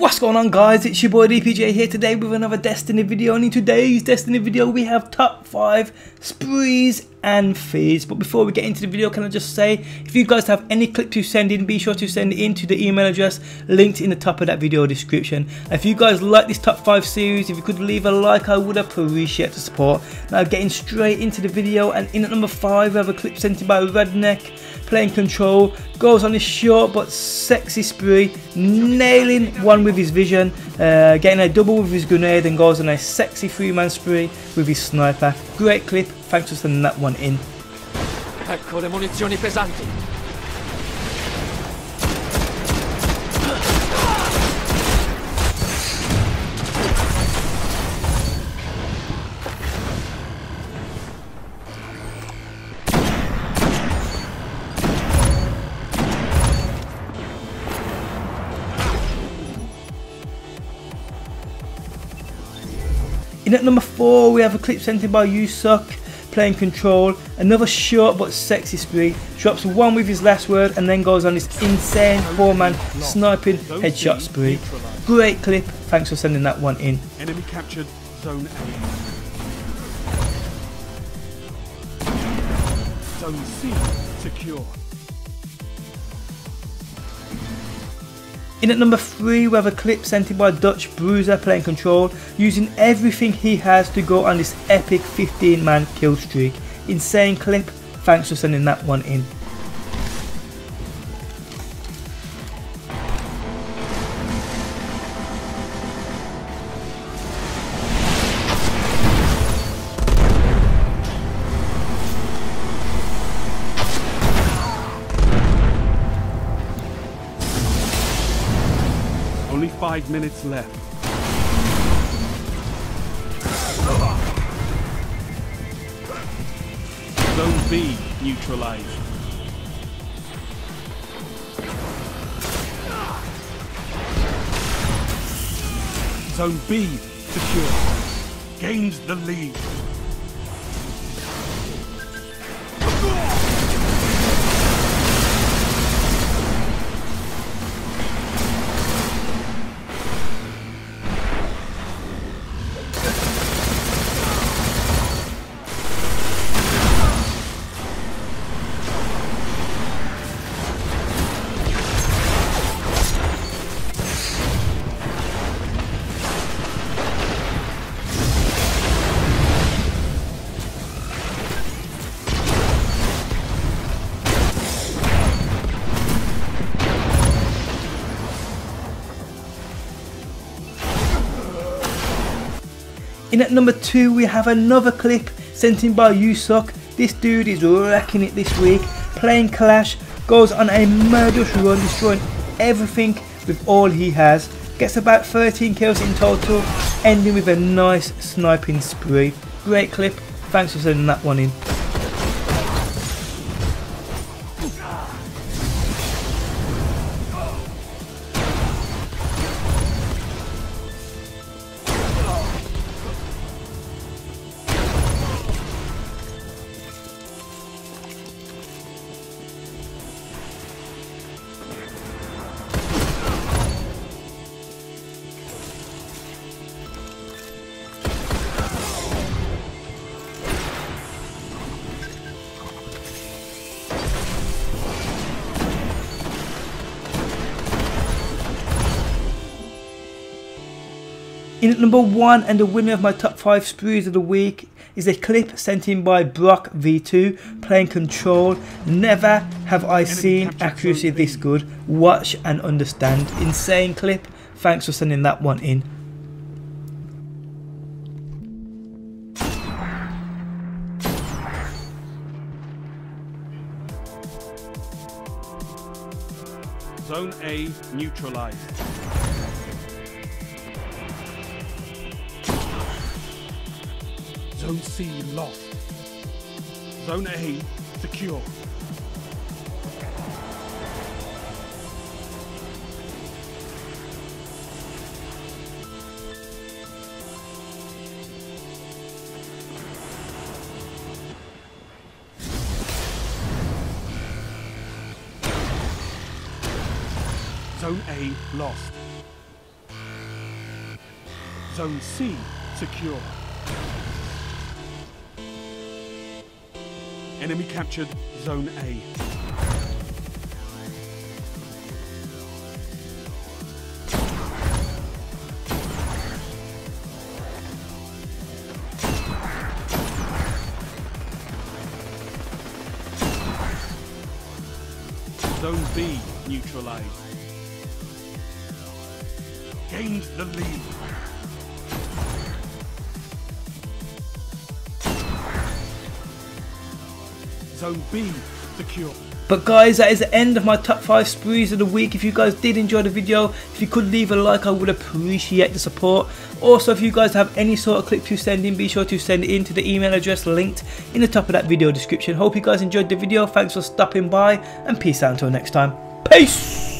What's going on guys, it's your boy DPJ here today with another Destiny video. And in today's Destiny video we have top 5 sprees and feeds. But before we get into the video can I just say if you guys have any clip to send in be sure to send it in to the email address linked in the top of that video description. If you guys like this top 5 series if you could leave a like I would appreciate the support. Now getting straight into the video and in at number 5 we have a clip sent in by Redneck playing control, goes on his short but sexy spree, nailing one with his vision, uh, getting a double with his grenade and goes on a sexy three man spree with his sniper. Great clip, thanks for sending that one in. Ecco le munizioni pesanti. In at number 4 we have a clip sent in by Yusuck playing control, another short but sexy spree, drops one with his last word and then goes on this insane 4 man sniping headshot spree. Great clip, thanks for sending that one in. Enemy captured zone A. Zone C secure. In at number 3 we have a clip sent in by Dutch Bruiser playing control, using everything he has to go on this epic 15 man kill streak. Insane clip, thanks for sending that one in. Five minutes left. Zone B neutralized. Zone B secure. Gains the lead. In at number 2 we have another clip sent in by Yusuck. This dude is wrecking it this week, playing Clash, goes on a murderous run, destroying everything with all he has. Gets about 13 kills in total, ending with a nice sniping spree. Great clip, thanks for sending that one in. In at number one and the winner of my top five sprees of the week is a clip sent in by Brock V2 playing control. Never have I seen accuracy this good. Watch and understand. Insane clip. Thanks for sending that one in. Zone A neutralized. Zone C lost. Zone A secure. Zone A lost. Zone C secure. Enemy captured Zone A. Zone B neutralized. Gained the lead. Zone B secure. But guys, that is the end of my top 5 sprees of the week. If you guys did enjoy the video, if you could leave a like, I would appreciate the support. Also, if you guys have any sort of clip to send in, be sure to send it in to the email address linked in the top of that video description. Hope you guys enjoyed the video. Thanks for stopping by and peace out until next time. Peace!